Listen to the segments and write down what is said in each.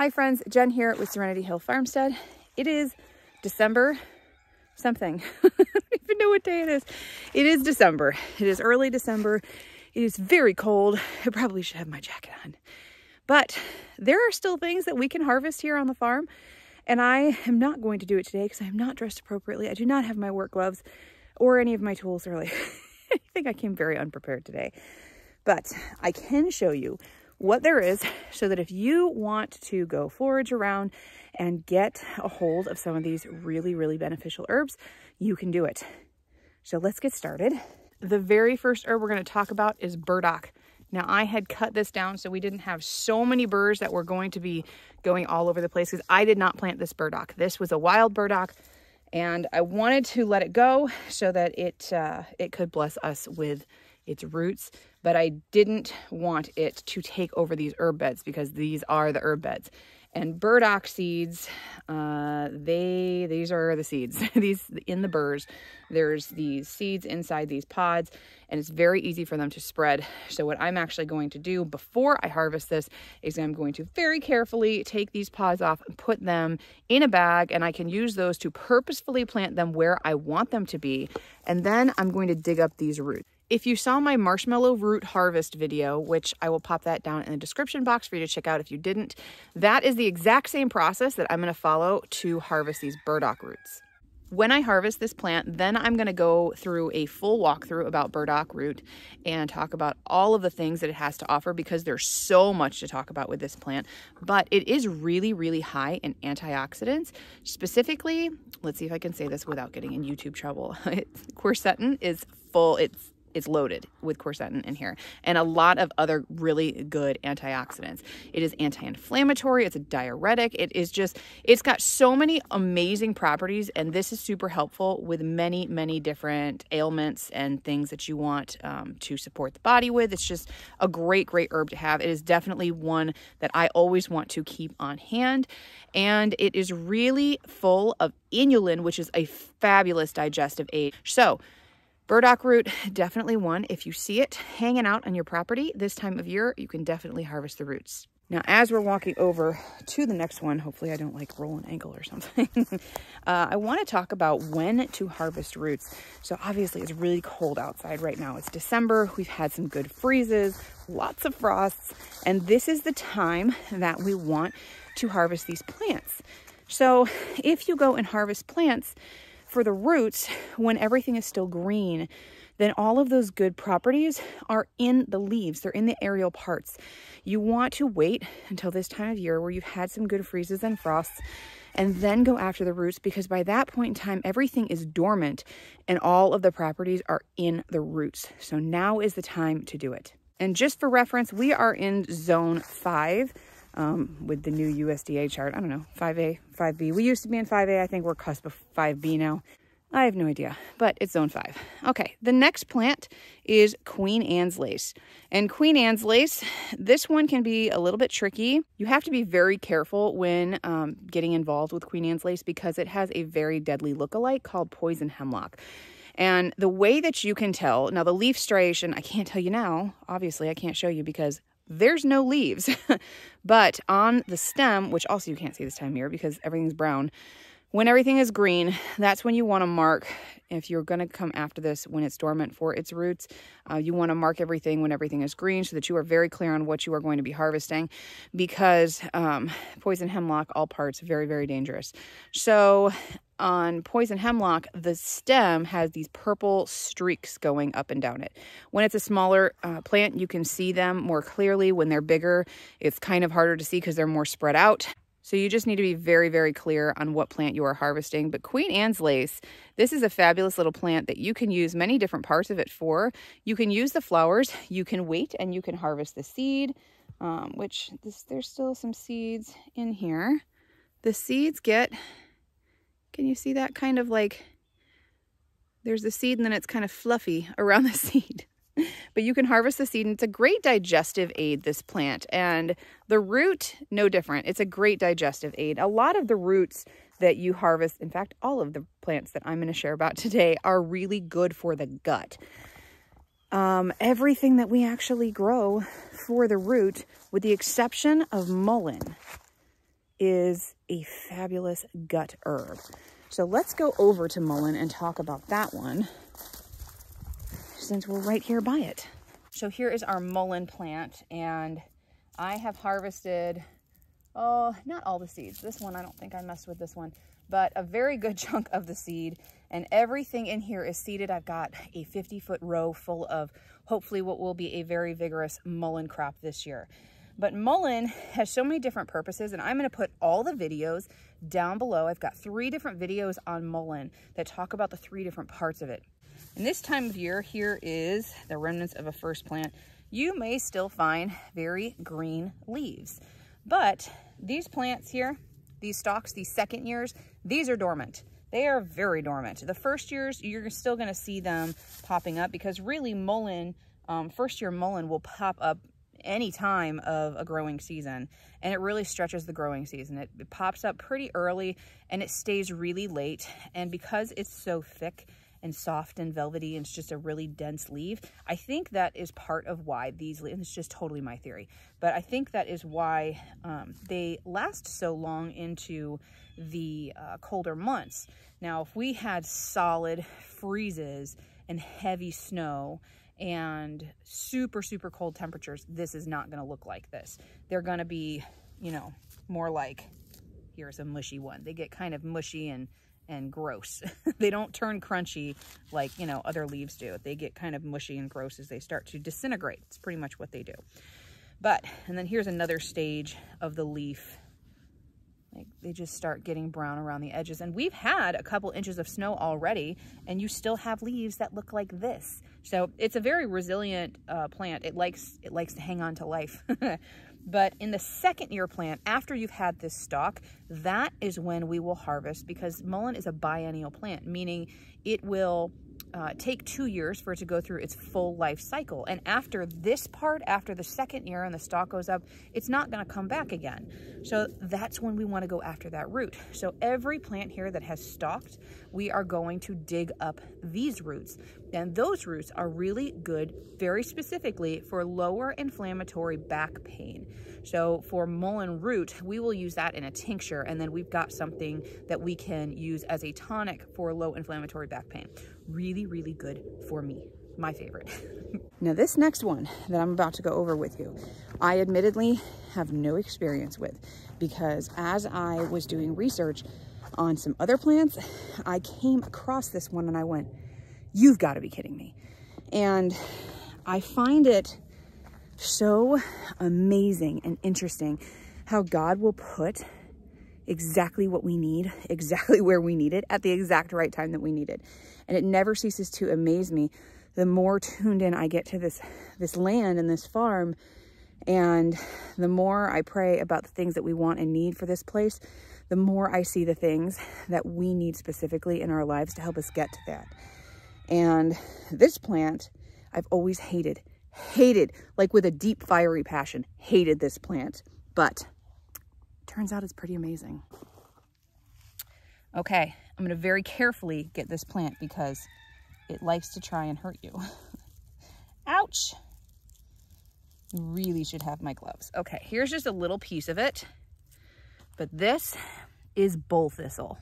Hi friends, Jen here with Serenity Hill Farmstead. It is December something. I don't even know what day it is. It is December. It is early December. It is very cold. I probably should have my jacket on. But there are still things that we can harvest here on the farm. And I am not going to do it today because I am not dressed appropriately. I do not have my work gloves or any of my tools early. I think I came very unprepared today. But I can show you what there is so that if you want to go forage around and get a hold of some of these really, really beneficial herbs, you can do it. So let's get started. The very first herb we're going to talk about is burdock. Now I had cut this down so we didn't have so many burrs that were going to be going all over the place because I did not plant this burdock. This was a wild burdock and I wanted to let it go so that it uh, it could bless us with its roots, but I didn't want it to take over these herb beds because these are the herb beds. And burdock seeds, uh, they these are the seeds. these in the burrs, there's these seeds inside these pods, and it's very easy for them to spread. So what I'm actually going to do before I harvest this is I'm going to very carefully take these pods off and put them in a bag, and I can use those to purposefully plant them where I want them to be. And then I'm going to dig up these roots. If you saw my marshmallow root harvest video, which I will pop that down in the description box for you to check out if you didn't, that is the exact same process that I'm gonna follow to harvest these burdock roots. When I harvest this plant, then I'm gonna go through a full walkthrough about burdock root and talk about all of the things that it has to offer because there's so much to talk about with this plant. But it is really, really high in antioxidants. Specifically, let's see if I can say this without getting in YouTube trouble. quercetin is full, it's it's loaded with quercetin in here and a lot of other really good antioxidants. It is anti-inflammatory, it's a diuretic, it is just, it's got so many amazing properties and this is super helpful with many, many different ailments and things that you want um, to support the body with. It's just a great, great herb to have. It is definitely one that I always want to keep on hand and it is really full of inulin, which is a fabulous digestive aid. So Burdock root, definitely one. If you see it hanging out on your property this time of year, you can definitely harvest the roots. Now, as we're walking over to the next one, hopefully I don't like roll an ankle or something. uh, I want to talk about when to harvest roots. So obviously it's really cold outside right now. It's December. We've had some good freezes, lots of frosts, and this is the time that we want to harvest these plants. So if you go and harvest plants, for the roots, when everything is still green, then all of those good properties are in the leaves. They're in the aerial parts. You want to wait until this time of year where you've had some good freezes and frosts and then go after the roots because by that point in time, everything is dormant and all of the properties are in the roots. So now is the time to do it. And just for reference, we are in zone five um, with the new USDA chart. I don't know, 5A, 5B. We used to be in 5A. I think we're cusp of 5B now. I have no idea, but it's zone five. Okay, the next plant is Queen Anne's lace. And Queen Anne's lace, this one can be a little bit tricky. You have to be very careful when um, getting involved with Queen Anne's lace because it has a very deadly look-alike called poison hemlock. And the way that you can tell, now the leaf striation, I can't tell you now, obviously I can't show you because there's no leaves. but on the stem, which also you can't see this time of year because everything's brown, when everything is green, that's when you want to mark, if you're going to come after this when it's dormant for its roots, uh, you want to mark everything when everything is green so that you are very clear on what you are going to be harvesting because um, poison hemlock, all parts, very, very dangerous. So on poison hemlock, the stem has these purple streaks going up and down it. When it's a smaller uh, plant, you can see them more clearly. When they're bigger, it's kind of harder to see because they're more spread out. So you just need to be very, very clear on what plant you are harvesting. But Queen Anne's lace, this is a fabulous little plant that you can use many different parts of it for. You can use the flowers, you can wait and you can harvest the seed, um, which this, there's still some seeds in here. The seeds get, can you see that kind of like, there's the seed and then it's kind of fluffy around the seed but you can harvest the seed and it's a great digestive aid, this plant. And the root, no different. It's a great digestive aid. A lot of the roots that you harvest, in fact, all of the plants that I'm going to share about today are really good for the gut. Um, everything that we actually grow for the root, with the exception of mullein, is a fabulous gut herb. So let's go over to mullein and talk about that one since we're right here by it. So here is our mullein plant and I have harvested, oh, not all the seeds. This one, I don't think I messed with this one, but a very good chunk of the seed and everything in here is seeded. I've got a 50 foot row full of hopefully what will be a very vigorous mullein crop this year. But mullein has so many different purposes and I'm gonna put all the videos down below. I've got three different videos on mullein that talk about the three different parts of it. And this time of year, here is the remnants of a first plant. You may still find very green leaves, but these plants here, these stalks, these second years, these are dormant. They are very dormant. The first years, you're still gonna see them popping up because really mullein, um, first year mullein will pop up any time of a growing season and it really stretches the growing season. It, it, pops up pretty early and it stays really late and because it's so thick and soft and velvety and it's just a really dense leaf, I think that is part of why these, and it's just totally my theory, but I think that is why um, they last so long into the uh, colder months. Now, if we had solid freezes and heavy snow and super, super cold temperatures, this is not going to look like this. They're going to be, you know, more like, here's a mushy one. They get kind of mushy and, and gross. they don't turn crunchy like, you know, other leaves do. They get kind of mushy and gross as they start to disintegrate. It's pretty much what they do. But, and then here's another stage of the leaf like they just start getting brown around the edges. And we've had a couple inches of snow already, and you still have leaves that look like this. So it's a very resilient uh, plant. It likes, it likes to hang on to life. but in the second year plant, after you've had this stock, that is when we will harvest because mullein is a biennial plant, meaning it will uh, take two years for it to go through its full life cycle. And after this part, after the second year and the stalk goes up, it's not going to come back again. So that's when we want to go after that root. So every plant here that has stalked, we are going to dig up these roots. And those roots are really good, very specifically for lower inflammatory back pain. So for mullein root, we will use that in a tincture and then we've got something that we can use as a tonic for low inflammatory back pain. Really, really good for me. My favorite. now this next one that I'm about to go over with you, I admittedly have no experience with because as I was doing research on some other plants, I came across this one and I went, you've got to be kidding me. And I find it so amazing and interesting how God will put exactly what we need, exactly where we need it at the exact right time that we need it. And it never ceases to amaze me the more tuned in I get to this, this land and this farm. And the more I pray about the things that we want and need for this place, the more I see the things that we need specifically in our lives to help us get to that. And this plant, I've always hated, hated, like with a deep fiery passion, hated this plant. But turns out it's pretty amazing. Okay, I'm gonna very carefully get this plant because it likes to try and hurt you. Ouch. You Really should have my gloves. Okay, here's just a little piece of it. But this is bull thistle.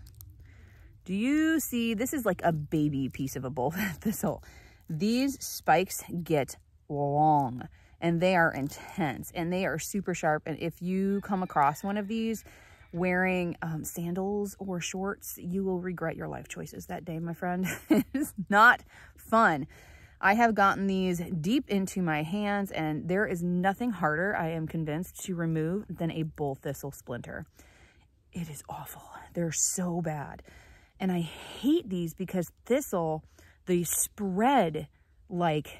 Do you see, this is like a baby piece of a bull thistle. These spikes get long and they are intense and they are super sharp. And if you come across one of these wearing um, sandals or shorts, you will regret your life choices that day, my friend. it's not fun. I have gotten these deep into my hands and there is nothing harder, I am convinced, to remove than a bull thistle splinter. It is awful. They're so bad. And I hate these because thistle, they spread like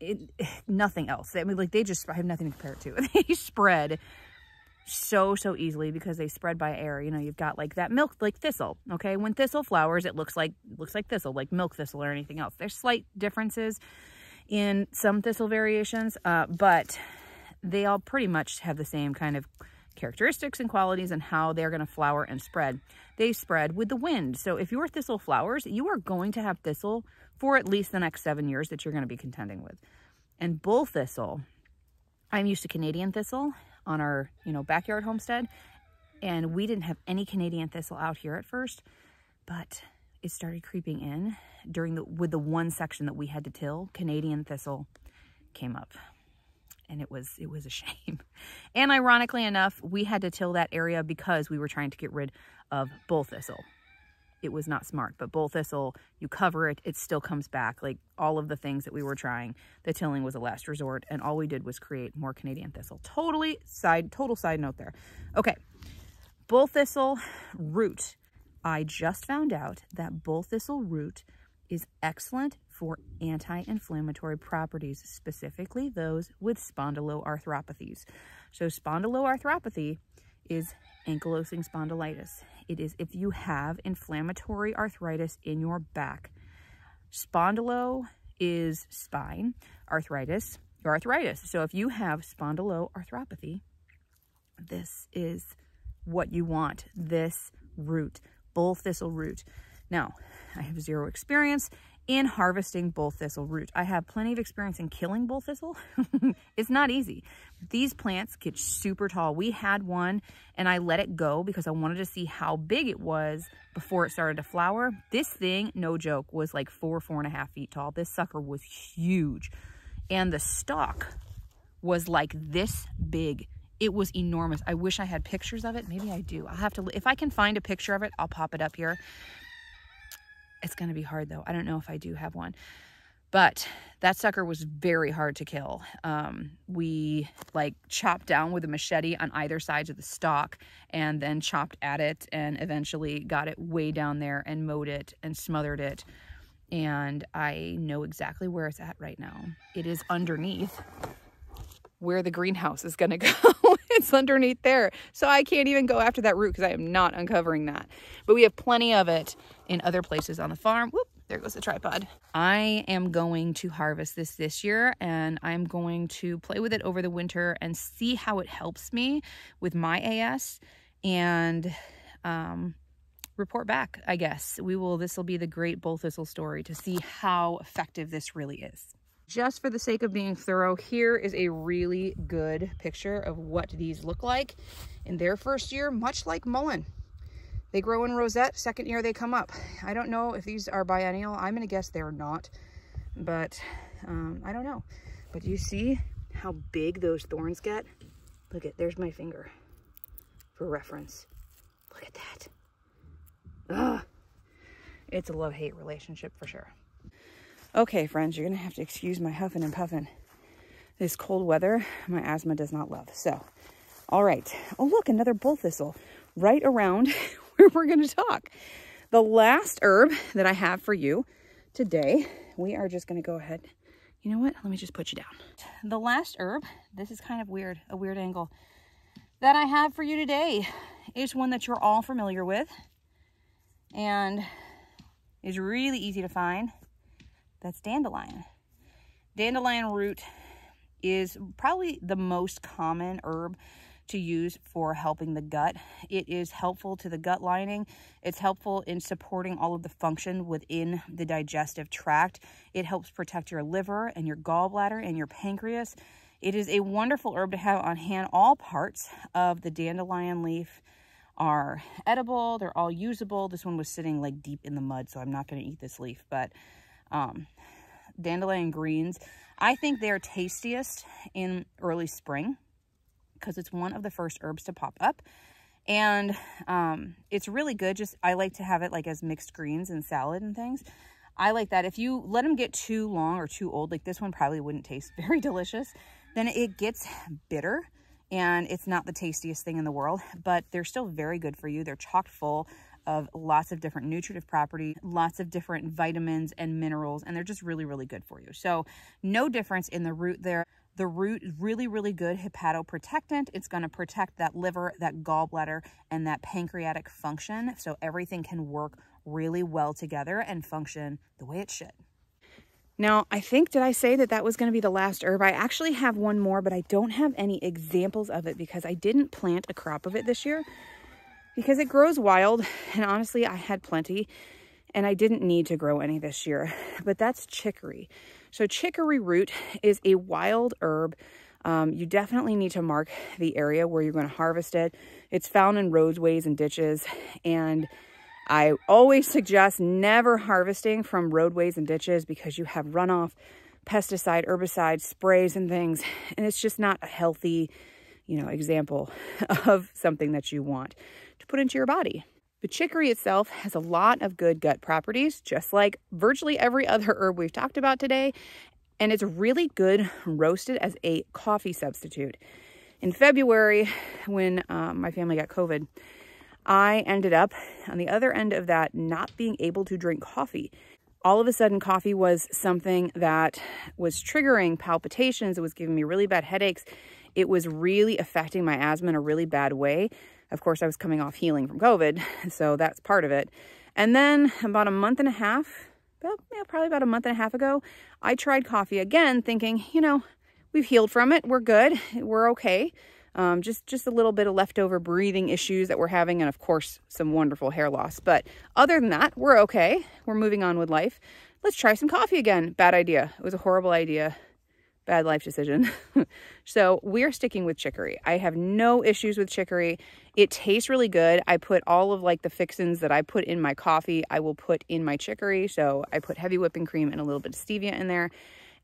it, nothing else. I mean, like they just, I have nothing to compare it to. they spread so, so easily because they spread by air. You know, you've got like that milk, like thistle, okay? When thistle flowers, it looks like, looks like thistle, like milk thistle or anything else. There's slight differences in some thistle variations, uh, but they all pretty much have the same kind of characteristics and qualities and how they're going to flower and spread. They spread with the wind. So if your thistle flowers, you are going to have thistle for at least the next seven years that you're going to be contending with. And bull thistle, I'm used to Canadian thistle on our, you know, backyard homestead. And we didn't have any Canadian thistle out here at first, but it started creeping in during the, with the one section that we had to till, Canadian thistle came up and it was, it was a shame. And ironically enough, we had to till that area because we were trying to get rid of bull thistle it was not smart. But bull thistle, you cover it, it still comes back. Like all of the things that we were trying, the tilling was a last resort. And all we did was create more Canadian thistle. Totally side, total side note there. Okay, bull thistle root. I just found out that bull thistle root is excellent for anti-inflammatory properties, specifically those with spondyloarthropathies. So spondyloarthropathy is ankylosing spondylitis. It is if you have inflammatory arthritis in your back. Spondylo is spine, arthritis, your arthritis. So if you have spondyloarthropathy, this is what you want, this root, bull thistle root. Now, I have zero experience in harvesting bull thistle root. I have plenty of experience in killing bull thistle. it's not easy. These plants get super tall. We had one and I let it go because I wanted to see how big it was before it started to flower. This thing, no joke, was like four, four and a half feet tall. This sucker was huge. And the stalk was like this big. It was enormous. I wish I had pictures of it. Maybe I do. I'll have to, if I can find a picture of it, I'll pop it up here. It's going to be hard though. I don't know if I do have one. But that sucker was very hard to kill. Um, we like chopped down with a machete on either sides of the stalk and then chopped at it and eventually got it way down there and mowed it and smothered it. And I know exactly where it's at right now. It is underneath where the greenhouse is going to go. It's underneath there. So I can't even go after that root because I am not uncovering that. But we have plenty of it in other places on the farm. Whoop, there goes the tripod. I am going to harvest this this year and I'm going to play with it over the winter and see how it helps me with my AS and um, report back, I guess. We will, this will be the great bull thistle story to see how effective this really is just for the sake of being thorough, here is a really good picture of what these look like in their first year, much like mullein. They grow in rosette, second year they come up. I don't know if these are biennial. I'm gonna guess they're not, but um, I don't know. But you see how big those thorns get? Look at, there's my finger for reference. Look at that. Ugh. It's a love-hate relationship for sure. Okay, friends, you're going to have to excuse my huffing and puffing. This cold weather, my asthma does not love. So, all right. Oh, look, another bull thistle right around where we're going to talk. The last herb that I have for you today, we are just going to go ahead. You know what? Let me just put you down. The last herb, this is kind of weird, a weird angle, that I have for you today is one that you're all familiar with and is really easy to find that's dandelion. Dandelion root is probably the most common herb to use for helping the gut. It is helpful to the gut lining. It's helpful in supporting all of the function within the digestive tract. It helps protect your liver and your gallbladder and your pancreas. It is a wonderful herb to have on hand. All parts of the dandelion leaf are edible. They're all usable. This one was sitting like deep in the mud, so I'm not going to eat this leaf, but um, dandelion greens. I think they're tastiest in early spring because it's one of the first herbs to pop up. And um, it's really good. Just I like to have it like as mixed greens and salad and things. I like that. If you let them get too long or too old, like this one probably wouldn't taste very delicious, then it gets bitter and it's not the tastiest thing in the world, but they're still very good for you. They're chock full of lots of different nutritive property, lots of different vitamins and minerals, and they're just really, really good for you. So no difference in the root there. The root is really, really good hepatoprotectant. It's going to protect that liver, that gallbladder, and that pancreatic function. So everything can work really well together and function the way it should. Now, I think, did I say that that was going to be the last herb? I actually have one more, but I don't have any examples of it because I didn't plant a crop of it this year because it grows wild. And honestly, I had plenty and I didn't need to grow any this year, but that's chicory. So chicory root is a wild herb. um, you definitely need to mark the area where you're going to harvest it. It's found in roadways and ditches. And I always suggest never harvesting from roadways and ditches because you have runoff, pesticide, herbicide sprays and things. And it's just not a healthy, you know, example of something that you want to put into your body. But chicory itself has a lot of good gut properties, just like virtually every other herb we've talked about today. And it's really good roasted as a coffee substitute. In February, when um, my family got COVID, I ended up on the other end of that not being able to drink coffee. All of a sudden, coffee was something that was triggering palpitations. It was giving me really bad headaches. It was really affecting my asthma in a really bad way. Of course, I was coming off healing from COVID, so that's part of it. And then about a month and a half, about, yeah, probably about a month and a half ago, I tried coffee again, thinking, you know, we've healed from it. We're good. We're okay. Um, just, just a little bit of leftover breathing issues that we're having, and of course, some wonderful hair loss. But other than that, we're okay. We're moving on with life. Let's try some coffee again. Bad idea. It was a horrible idea bad life decision. so we're sticking with chicory. I have no issues with chicory. It tastes really good. I put all of like the fixins that I put in my coffee, I will put in my chicory. So I put heavy whipping cream and a little bit of stevia in there.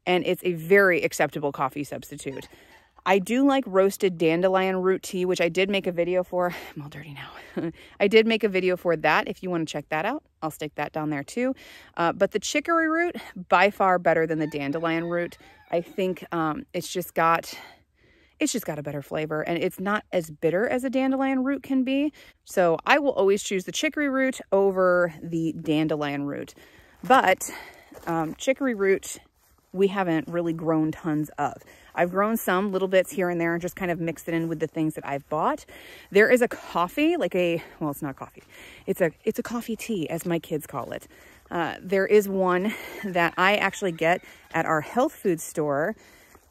And it's a very acceptable coffee substitute. I do like roasted dandelion root tea, which I did make a video for. I'm all dirty now. I did make a video for that. If you want to check that out, I'll stick that down there too. Uh, but the chicory root, by far better than the dandelion root. I think um, it's just got it's just got a better flavor and it's not as bitter as a dandelion root can be. So I will always choose the chicory root over the dandelion root. But um, chicory root, we haven't really grown tons of. I've grown some little bits here and there and just kind of mixed it in with the things that I've bought. There is a coffee, like a, well, it's not coffee. It's a, it's a coffee tea, as my kids call it. Uh, there is one that I actually get at our health food store,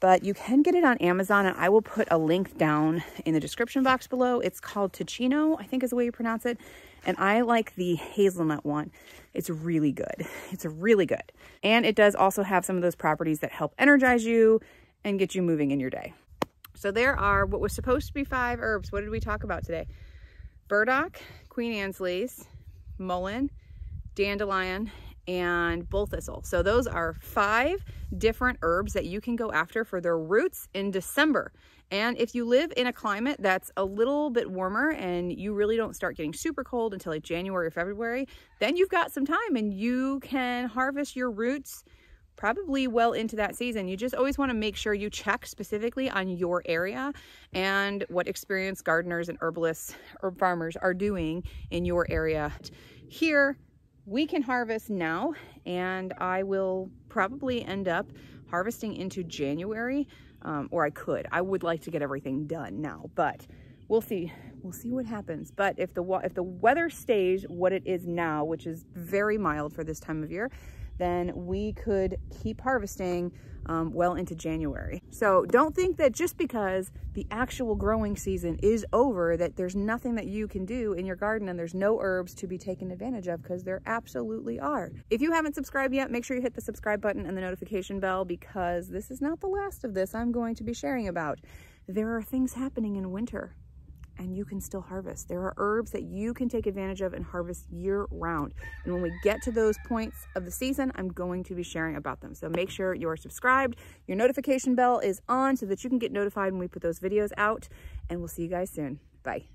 but you can get it on Amazon and I will put a link down in the description box below. It's called Teeccino, I think is the way you pronounce it. And I like the hazelnut one. It's really good. It's really good. And it does also have some of those properties that help energize you and get you moving in your day. So there are what was supposed to be five herbs. What did we talk about today? Burdock, Queen Anne's lace, mullein, dandelion, and bull thistle. So those are five different herbs that you can go after for their roots in December. And if you live in a climate that's a little bit warmer and you really don't start getting super cold until like January or February, then you've got some time and you can harvest your roots probably well into that season. You just always want to make sure you check specifically on your area and what experienced gardeners and herbalists or farmers are doing in your area. Here, we can harvest now and I will probably end up harvesting into January um, or I could. I would like to get everything done now, but we'll see. We'll see what happens. But if the if the weather stays what it is now, which is very mild for this time of year, then we could keep harvesting um, well into January. So don't think that just because the actual growing season is over that there's nothing that you can do in your garden and there's no herbs to be taken advantage of because there absolutely are. If you haven't subscribed yet, make sure you hit the subscribe button and the notification bell because this is not the last of this I'm going to be sharing about. There are things happening in winter and you can still harvest. There are herbs that you can take advantage of and harvest year round. And when we get to those points of the season, I'm going to be sharing about them. So make sure you are subscribed. Your notification bell is on so that you can get notified when we put those videos out. And we'll see you guys soon. Bye.